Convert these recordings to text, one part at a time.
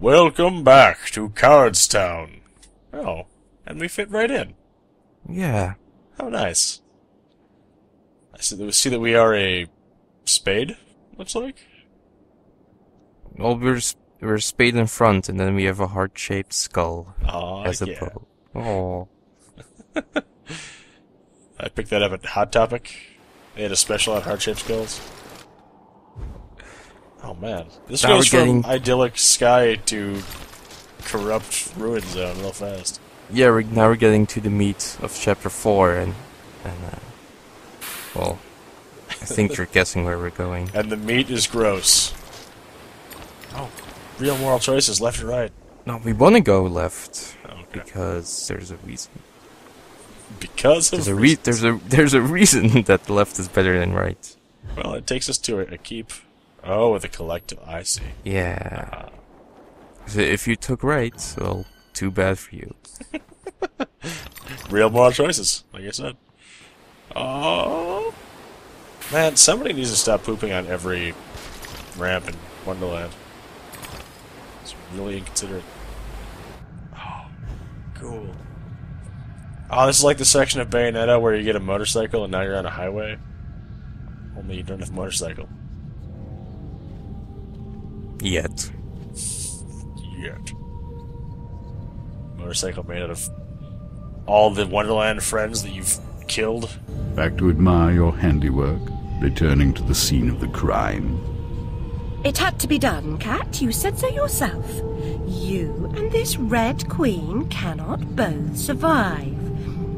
Welcome back to Cardstown. Oh, and we fit right in. Yeah. How nice. I see that we, see that we are a spade, looks like. Well, we're we're a spade in front, and then we have a heart-shaped skull Aw, as a yeah. bow. Oh. I picked that up at Hot Topic. They had a special on heart-shaped skulls. Oh man, this Now goes from getting- idyllic sky to corrupt ruin zone real fast. Yeah, we're, now we're getting to the meat of chapter four, and and uh, well, I think you're guessing where we're going. And the meat is gross. Oh, real moral choices, left and right. No, we want to go left Okay. because there's a reason. Because of There's a re- there's a there's a reason that the left is better than right. well, it takes us to a, a keep. Oh, with a collective. I see. Yeah. Uh-huh. So if you took right, well, too bad for you. Real moral choices, like I said. Oh, man! Somebody needs to stop pooping on every ramp in Wonderland. It's really inconsiderate. Oh, cool. Oh, this is like the section of Bayonetta where you get a motorcycle and now you're on a highway. Only you don't have a motorcycle Yet. yet. Motorcycle made out of all the Wonderland friends that you've killed. Back to admire your handiwork, returning to the scene of the crime. It had to be done, Cat. You said so yourself. You and this Red Queen cannot both survive.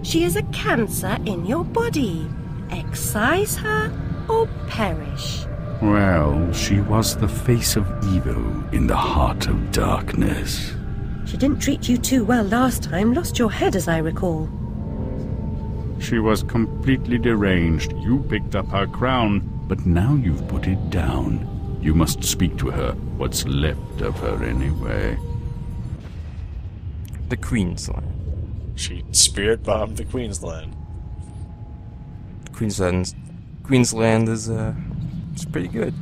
She is a cancer in your body. Excise her or perish. Well, she was the face of evil in the heart of darkness. She didn't treat you too well last time. Lost your head, as I recall. She was completely deranged. You picked up her crown, but now you've put it down. You must speak to her. What's left of her, anyway? The Queensland. She spirit bombed the Queensland. Queensland. Queensland is uh, it's pretty good.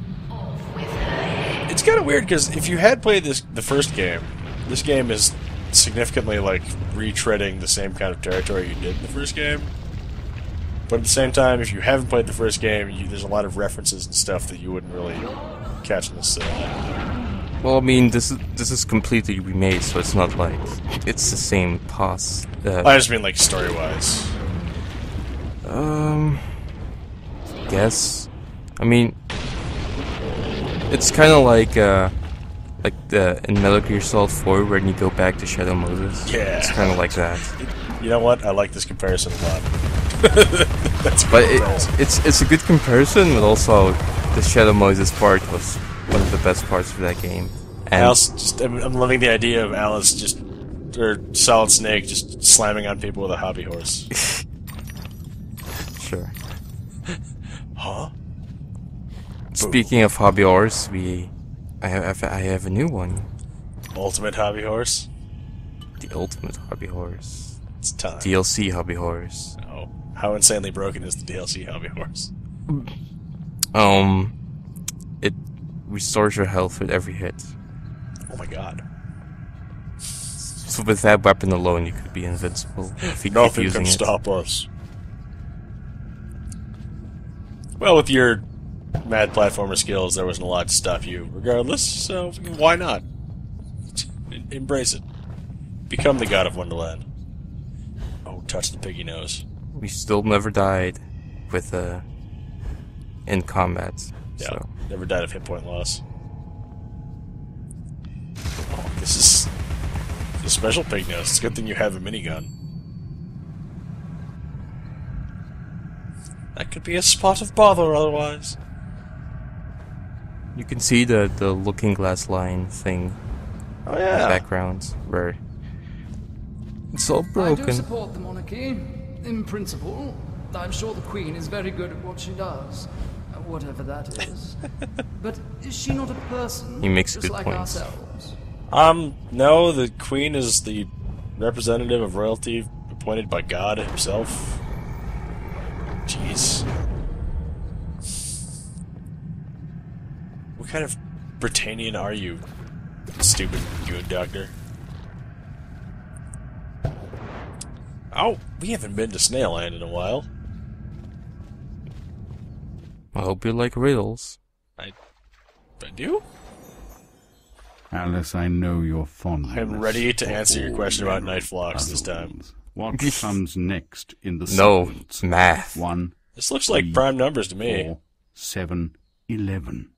It's kind of weird because if you had played this the first game, this game is significantly like retreading the same kind of territory you did in the first game. But at the same time, if you haven't played the first game, you, there's a lot of references and stuff that you wouldn't really catch in the cinema. Well, I mean, this is this is completely remade, so it's not like it's the same past. Uh, I just mean like story wise. Um, guess. I mean, it's kind of like uh, like the in Metal Gear Solid 4 when you go back to Shadow Moses. Yeah. it's kind of like that. You know what? I like this comparison a lot. That's But it, it's it's a good comparison, but also the Shadow Moses part was one of the best parts of that game. And Alice, just I'm, I'm loving the idea of Alice just or Solid Snake just slamming on people with a hobby horse. sure. huh? Speaking of hobby horse, we I have I have a new one, Ultimate hobby horse. the ultimate hobby horse, It's time. DLC hobby horse. Oh, how insanely broken is the DLC hobby horse? Um, it restores your health with every hit. Oh my god. So with that weapon alone, you could be invincible if you Nothing can it. stop us. Well, with your mad platformer skills, there wasn't a lot to stop you, regardless, so why not? Embrace it. Become the god of Wonderland. Oh, touch the piggy nose. We still never died with uh in combat. Yeah, So never died of hit point loss. Oh, this is a special pig nose. It's a good thing you have a minigun. That could be a spot of bother otherwise. You can see the the looking glass line thing Oh yeah. background where it's all broken. I do support the monarchy, in principle. I'm sure the Queen is very good at what she does, uh, whatever that is. but is she not a person? He makes just good like points. ourselves? Um, no, the queen is the representative of royalty appointed by God himself. What kind of Britannian are you? Stupid goon doctor. Oh, we haven't been to Snail Land in a while. I hope you like riddles. I I do? Alice, I know you're fond. I'm ready to answer your question about Night Flocks this time. What comes next in the No, sequence? math. One, This looks like prime numbers to me. four, seven, eleven.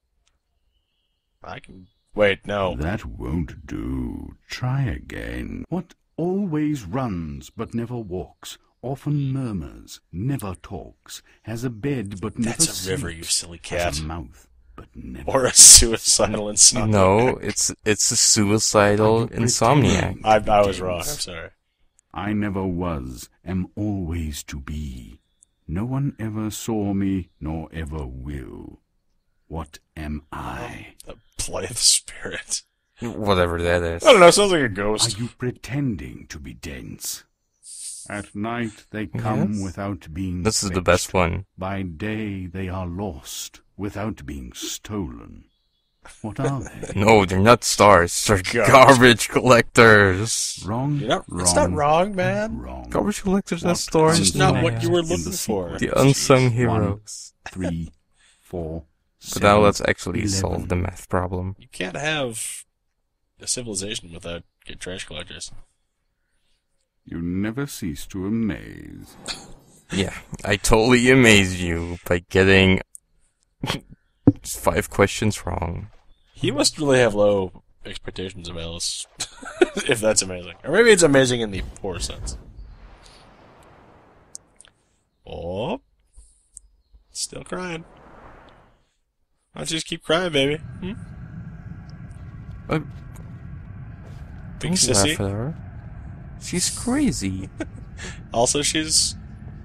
I can. Wait, no. That won't do. Try again. What always runs but never walks, often murmurs, never talks, has a bed but never That's a river, you sleeps, silly has cat. a mouth but never Or a suicidal insomniac. No, it's it's a suicidal insomniac. I, I was wrong. I'm sorry. I never was, am always to be. No one ever saw me, nor ever will. What am I? Oh, The spirit. Whatever that is. I don't know. Sounds like a ghost. Are ghost. you pretending to be dense? At night they come Yes. without being This is the best one. By day they are lost without being stolen. What are they? No, they're not stars. They're God. garbage collectors. Wrong? You're not, wrong. it's not wrong, man. Wrong. Garbage collectors are What stars. It's just not what you were In the looking for. The unsung One, heroes. Three, four, But now let's actually 11. solve the math problem. You can't have a civilization without good trash collectors. You never cease to amaze. Yeah, I totally amazed you by getting five questions wrong. He must really have low expectations of Alice, if that's amazing. Or maybe it's amazing in the poor sense. Oh, still crying. Why don't you just keep crying, baby? Hmm? Uh, Big Don't laugh sissy. at her. She's crazy. Also, she's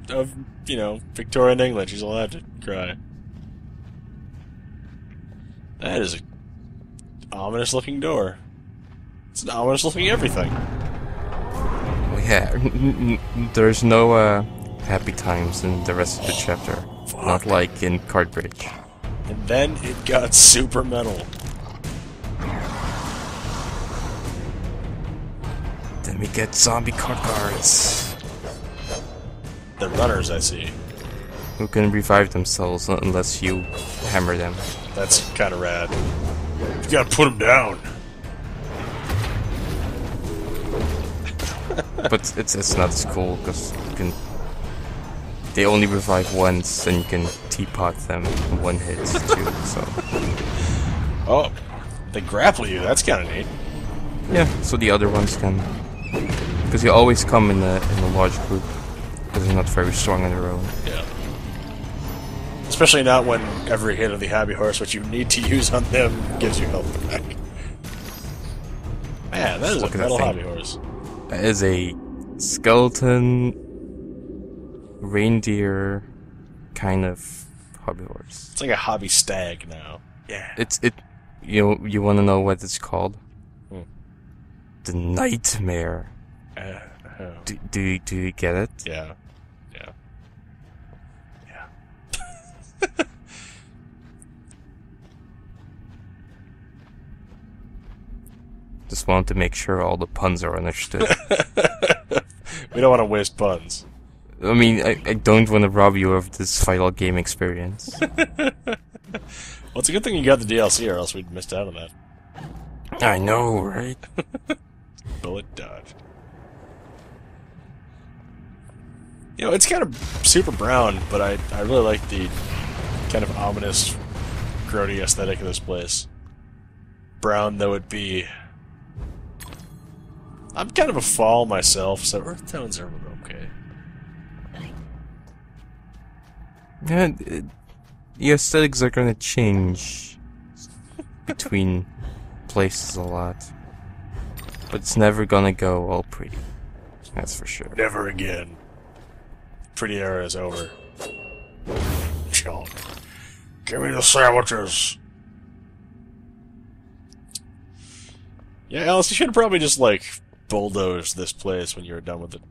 of you know Victorian England. She's allowed to cry. That is a ominous looking door. It's an ominous looking everything. Yeah, n- n- there's no uh, happy times in the rest of the chapter. Not like in Cardbridge. And then it got super metal. Then we get zombie card guards The runners, I see. who can revive themselves unless you hammer them. That's kind of rad. You gotta put them down. but it's it's not as cool because you can. They only revive once, and you can teapot them in one hit too. So Oh, they grapple you. That's kind of neat. yeah, so the other ones can, because you always come in a in a large group, because they're not very strong on their own. Yeah. Especially not when every hit of the Hobby Horse, which you need to use on them, gives you health back. Man, that is Look a metal. Hobby Horse. That is a skeleton reindeer kind of hobby horse. It's like a hobby stag now. Yeah. It's it. You you want to know what it's called? Hmm. The nightmare. Uh, uh, Do do you, do you get it? yeah. Yeah. Yeah. Just wanted to make sure all the puns are understood. We don't want to waste puns. I mean, I, I don't want to rob you of this final game experience. Well, it's a good thing you got the DLC, or else we'd missed out on that. I know, right? Bullet dodge. You know, it's kind of super brown, but I, I really like the kind of ominous, grody aesthetic of this place. Brown though it be. I'm kind of a fall myself, so earth tones are okay. Yeah, the aesthetics are gonna change between places a lot, but it's never gonna go all pretty. That's for sure. Never again. Pretty era is over. Chomp. Give me the sandwiches. Yeah, Alice, you should probably just like bulldozed this place when you were done with it.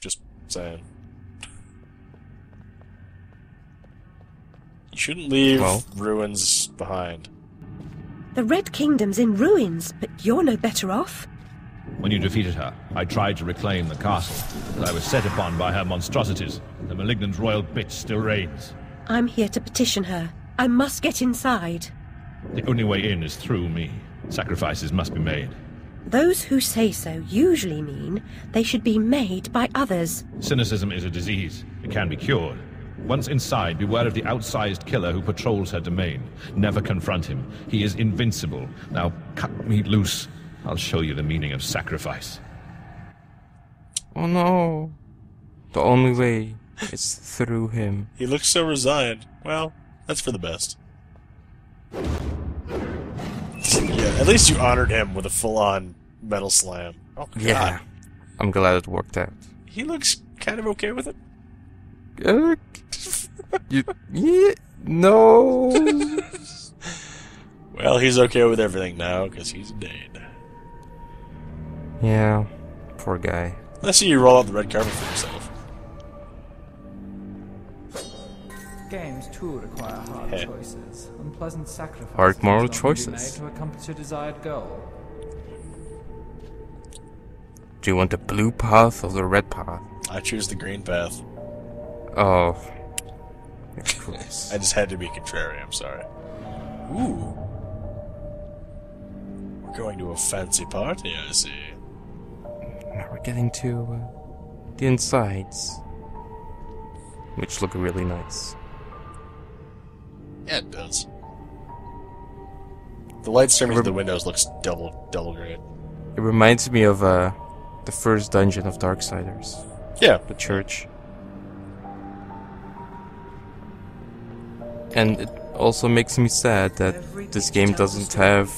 Just saying. You shouldn't leave Well. ruins behind. The Red Kingdom's in ruins, but you're no better off. When you defeated her, I tried to reclaim the castle, but I was set upon by her monstrosities. The malignant royal bitch still reigns. I'm here to petition her. I must get inside. The only way in is through me. Sacrifices must be made. Those who say so usually mean they should be made by others. Cynicism is a disease. It can be cured. Once inside, beware of the outsized killer who patrols her domain. Never confront him. He is invincible. Now cut me loose. I'll show you the meaning of sacrifice. Oh no. The only way is through him. He looks so resigned. Well, that's for the best. Yeah, at least you honored him with a full-on metal slam. Oh, God. Yeah. I'm glad it worked out. He looks kind of okay with it. Uh, you, yeah, no. Well, he's okay with everything now, because he's dead. yeah, poor guy. Let's see you roll out the red carpet for yourself. Games too require hard Heh. choices, unpleasant sacrifices. Hard moral must often be choices. made to accomplish your desired goal. Do you want the blue path or the red path? I choose the green path. Oh. Of course. I just had to be contrary, I'm sorry. Ooh. We're going to a fancy party, I see. Now we're getting to uh, the insides, which look really nice. Yeah, it does. The light streaming through the windows looks double, double great. It reminds me of uh, the first dungeon of Darksiders, Yeah, the church. And it also makes me sad that this game doesn't have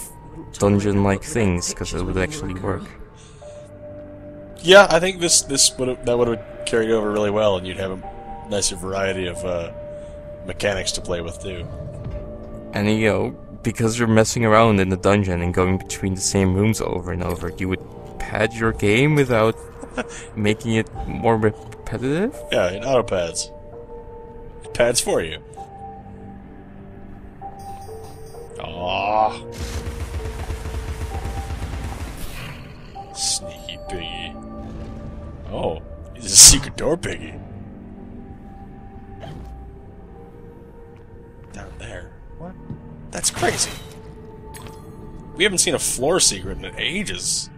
dungeon-like things, because it would actually work. yeah. I think this this would that would have carried over really well, and you'd have a nicer variety of uh, mechanics to play with too. And you know, because you're messing around in the dungeon and going between the same rooms over and over, you would pad your game without making it more repetitive. Yeah, in auto pads. It pads for you. Aww. Sneaky piggy. Oh, he's a secret door piggy. Down there. What? That's crazy. We haven't seen a floor secret in ages.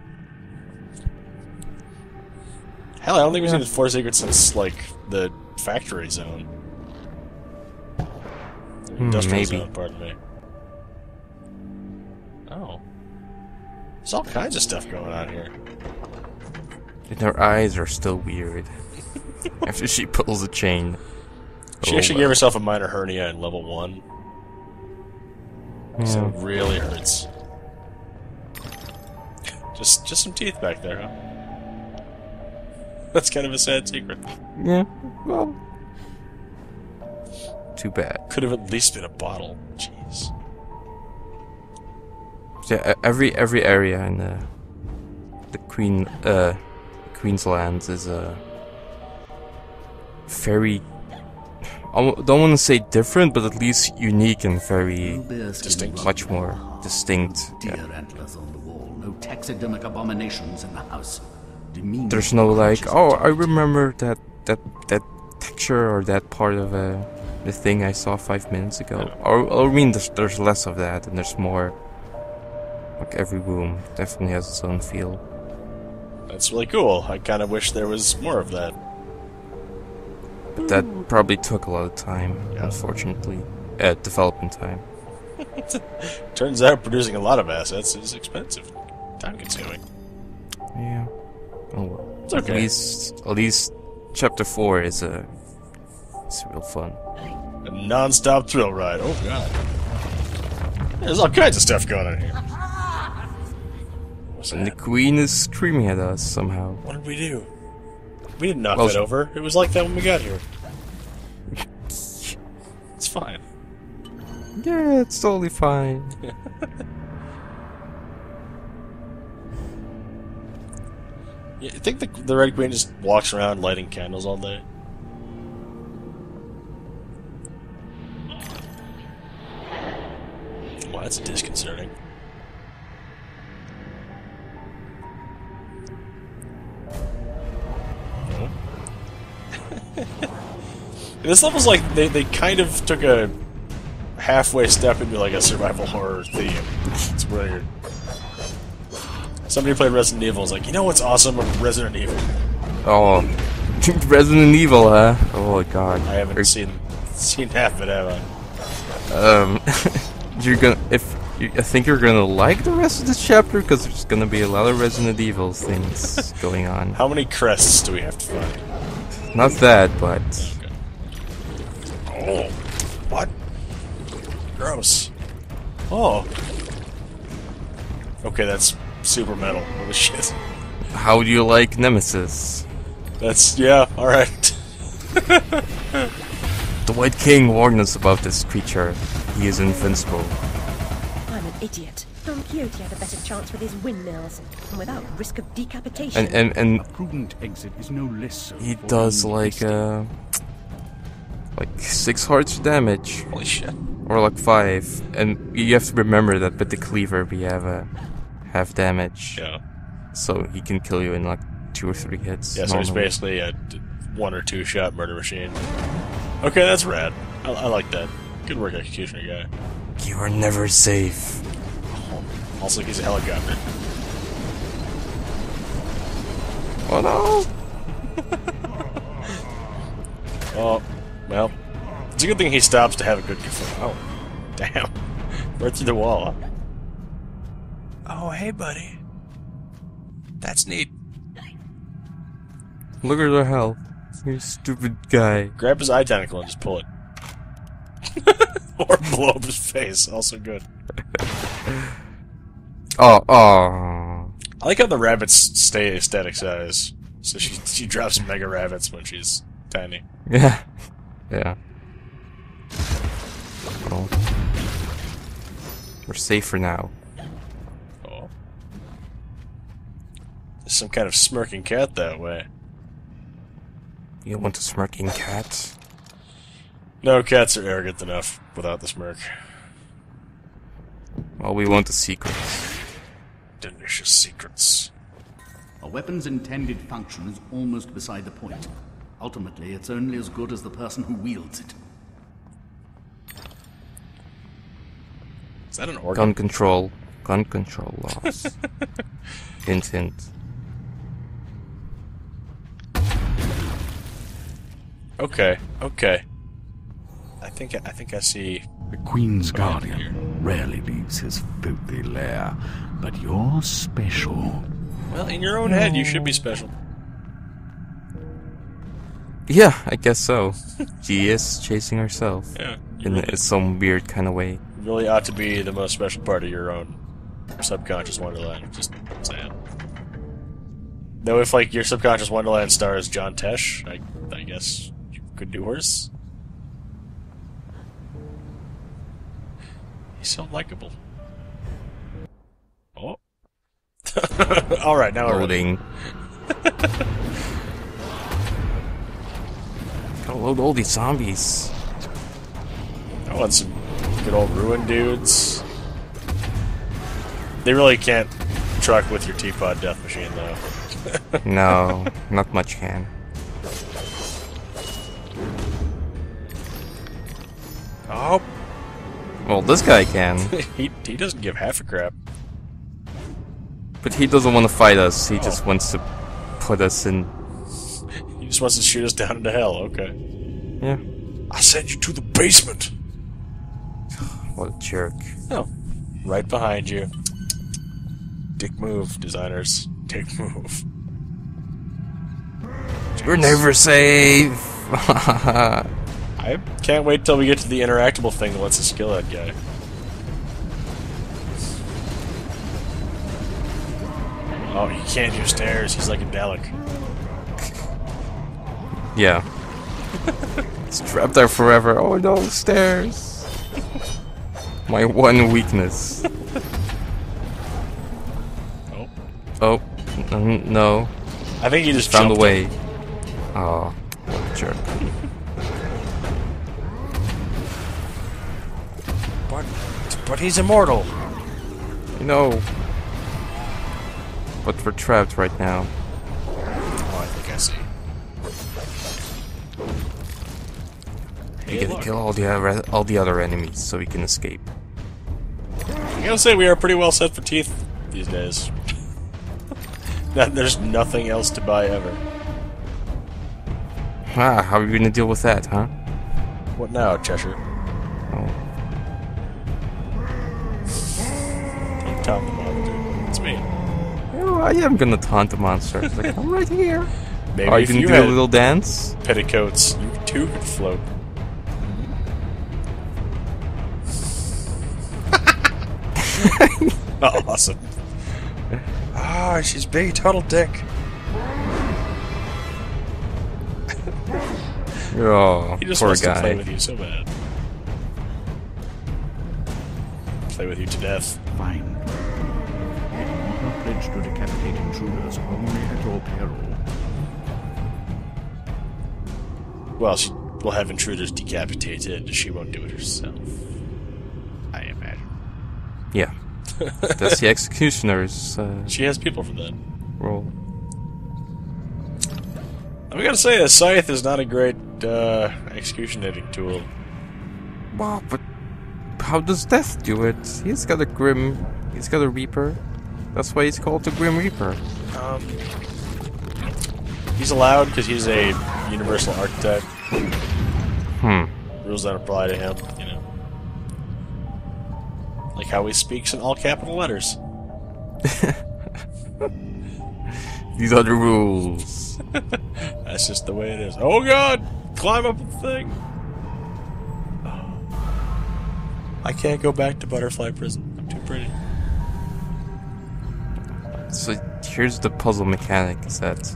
Hell, I don't think we've seen a floor secret since, like, the factory zone. Industrial hmm, maybe. zone, pardon me. There's all kinds of stuff going on here. And her eyes are still weird. After she pulls the chain. She Oh, actually well. gave herself a minor hernia in level 1. So it really hurts. Just just some teeth back there, huh? That's kind of a sad secret. Yeah, well. Too bad. Could have at least been a bottle. Jeez. Yeah, every every area in the the Queen uh Queensland is a very I don't want to say different, but at least unique and very Distinct. much more distinct. Deer Yeah. on the wall. No taxidermic abominations in the house. Demeaning There's no like, oh, I remember that that that texture or that part of uh, the thing I saw five minutes ago. Or, or I mean, there's, there's less of that, and there's more. Like every room definitely has its own feel. That's really cool. I kind of wish there was more of that. But that probably took a lot of time, Yeah. unfortunately. Uh, development time. Turns out producing a lot of assets is expensive, time consuming. Yeah. Oh well. It's At least, at least, chapter four is a. It's real fun. A non-stop thrill ride. Oh god. There's all kinds of stuff going on here. What's And the queen is screaming at us somehow. What did we do? We didn't knock Well, that over. It was like that when we got here. It's fine. Yeah, it's totally fine. Yeah, I think the, the Red Queen just walks around lighting candles all day. Well, that's disconcerting. This level's like they, they kind of took a halfway step into like a survival horror theme. It's weird. Somebody played Resident Evil was like, you know what's awesome about Resident Evil? Oh, Resident Evil, huh? Oh god. I haven't Are- seen seen half of it, have I? Um, you're gonna if you, I think you're gonna like the rest of this chapter because there's gonna be a lot of Resident Evil things going on. How many crests do we have to find? Not that, but Oh, what? Gross. Oh. Okay, that's super metal. Holy shit. how do you like Nemesis? That's yeah. All right. The White King warned us about this creature. He is invincible. I'm an idiot. Don Quixote had a better chance with his windmills, and without risk of decapitation. And and and A prudent exit is no less so. he does like uh like six hearts damage Holy shit. or like five. And you have to remember that with the cleaver we have a half damage, Yeah. so he can kill you in like two or three hits. Yeah. So he's basically a one or two shot murder machine. Okay, that's rad. I, I like that. Good work, executioner guy. You are never safe. Oh, also, he's a helicopter. Oh no! Oh, well, it's a good thing he stops to have a good. Oh, damn! Right through the wall. Oh, hey, buddy. That's neat. Look at the health. You stupid guy. Grab his eye tentacle and just pull it. or blow up his face. Also good. Oh, oh. I like how the rabbits stay a static size. So she she drops mega rabbits when she's tiny. Yeah. Yeah. Well, we're safe for now. Oh. There's some kind of smirking cat that way. You want a smirking cat? No, cats are arrogant enough without the smirk. Well, we want the secrets. Delicious secrets. A weapon's intended function is almost beside the point. Ultimately, it's only as good as the person who wields it. Is that an organ? Gun control. Gun control laws. hint, hint. Okay, okay. I think I think I see. The Queen's Guardian here. rarely leaves his filthy lair, but you're special. Well, in your own head, you should be special. Yeah, I guess so. she is chasing herself. Yeah, In really, some weird kind of way. really ought to be the most special part of your own subconscious wonderland. Just saying. Though, if like your subconscious wonderland stars John Tesh, I, I guess you could do worse. He's so likable. Oh. All right, now we're ready. Loading. Gotta load all these zombies. I want some good old ruin dudes. They really can't truck with your teapot death machine, though. No, not much can. Oh, Well, this guy can, he he doesn't give half a crap. but he doesn't want to fight us. He oh. just wants to put us in. He just wants to shoot us down into hell. Okay. Yeah. I sent you to the basement. What a jerk. Oh, right behind you. Dick move, designers. Dick move. We're never safe. I can't wait till we get to the interactable thing that lets us kill that guy. Oh, he can't use stairs. He's like a Dalek. Yeah. it's trapped there forever. Oh no, stairs. My one weakness. Oh, Oh, no. I think he just Found a way. Oh, what a jerk. But, but he's immortal. No. But we're trapped right now. You gotta kill all the other, all the other enemies so we can escape. I gotta say, we are pretty well set for teeth these days. That- There's nothing else to buy ever. Ah, how are we gonna deal with that, huh? What now, Cheshire? Oh. Don't taunt the monster. It's me. Oh, I am gonna taunt the monster. Like, I'm right here. Maybe Are you gonna you do a little dance? petticoats, you too could float. oh, awesome. Ah, she's big total dick. Oh, He just poor wants to play guy. with you so bad. Play with you to death. Fine. You are pledged to decapitate intruders only at your peril. Well, she will have intruders decapitated. She won't do it herself. I imagine. Yeah. That's the executioner's uh, She has people for that. role. I gotta say, a scythe is not a great uh, executionating tool. Wow, but how does Death do it? He's got a Grim. He's got a Reaper. That's why he's called the Grim Reaper. Um, he's allowed because he's a universal archetype. Hmm. Rules that apply to him, you know. Like how he speaks in all capital letters. These are the rules. That's just the way it is. Oh god! Climb up the thing! I can't go back to Butterfly Prison. I'm too pretty. So here's the puzzle mechanic: is that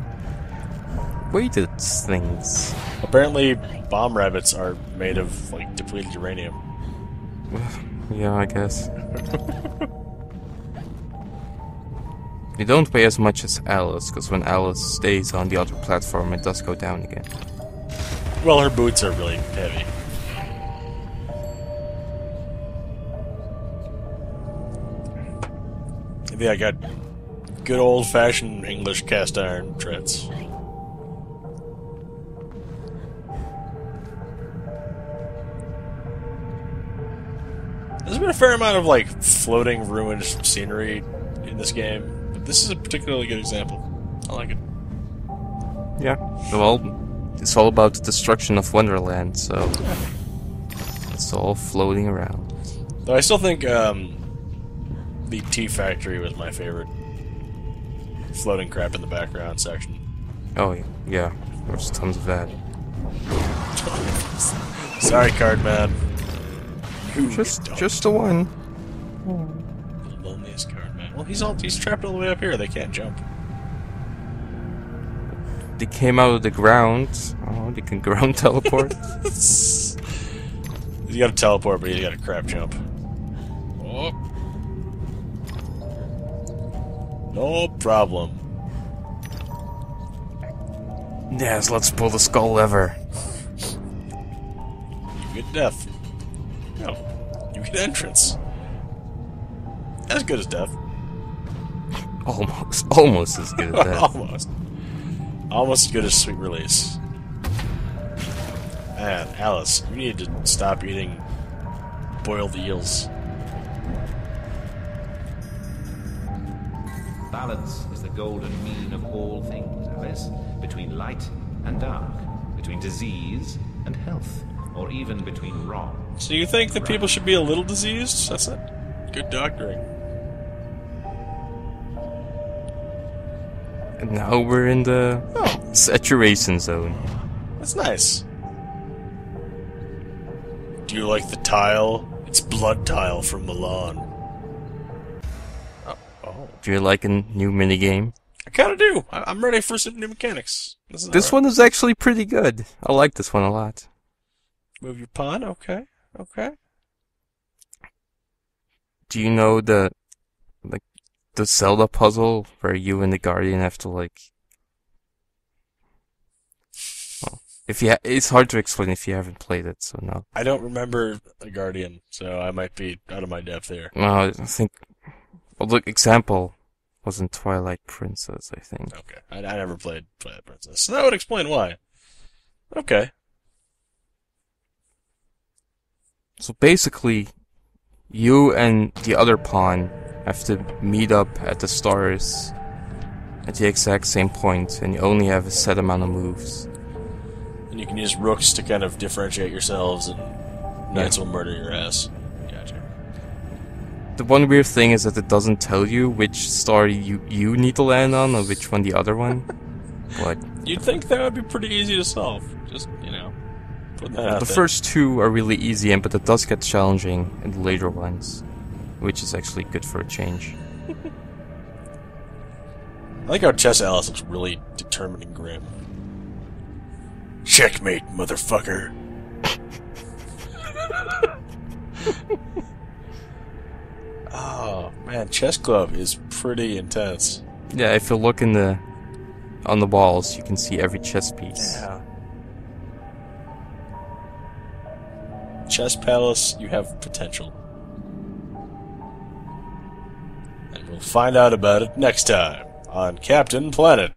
weighted things. Apparently, bomb rabbits are made of, like, depleted uranium. Yeah, I guess. you don't pay as much as Alice, because when Alice stays on the other platform, it does go down again. Well, her boots are really heavy. Maybe I got good old fashioned English cast iron treads. Fair amount of like floating ruined scenery in this game, but this is a particularly good example. I like it. Yeah. Well, it's all about the destruction of Wonderland, so it's all floating around. Though I still think um, the Tea Factory was my favorite. Floating crap in the background section. Oh yeah, yeah. There's tons of that. Sorry, card man. You Just, don't- just the one. the loneliest card man. Well, he's all he's trapped all the way up here. They can't jump. They came out of the ground. Oh, they can ground teleport. You got to teleport, but you got to crap jump. Oh. No problem. yes, let's pull the skull lever. You get death. No, you get entrance. As good as death. Almost, almost as good as that. Almost. Almost as good as sweet release. Man, Alice, you need to stop eating boiled eels. Balance is the golden mean of all things, Alice. Between light and dark. Between disease and health. Or even between wrong. So you think that people should be a little diseased? That's not good doctoring. And now we're in the saturation zone. That's nice. Do you like the tile? It's blood tile from Milan. Oh, oh. Do you like a new minigame? I kind of do. I- I'm ready for some new mechanics. This, is This alright. one is actually pretty good. I like this one a lot. Move your pawn. Okay. Okay. Do you know the like the Zelda puzzle where you and the Guardian have to like well, if you ha- it's hard to explain if you haven't played it, so no. I don't remember the guardian, so I might be out of my depth here. No, I think well the example was in Twilight Princess, I think. Okay, I, I never played Twilight Princess, so that would explain why. Okay. So basically, you and the other pawn have to meet up at the stars at the exact same point, and you only have a set amount of moves. And you can use rooks to kind of differentiate yourselves, and knights will murder your ass. Gotcha. The one weird thing is that it doesn't tell you which star you, you need to land on or which one the other one. But You'd think that would be pretty easy to solve. Just, you know, that the first two are really easy, and but it does get challenging in the later ones, which is actually good for a change. I like how Chess Alice looks really determined and grim. Checkmate, motherfucker. oh man, Chess Club is pretty intense. Yeah, if you look in the on the walls, you can see every chess piece. Yeah. Chess Palace, you have potential. And we'll find out about it next time on Captain Planet.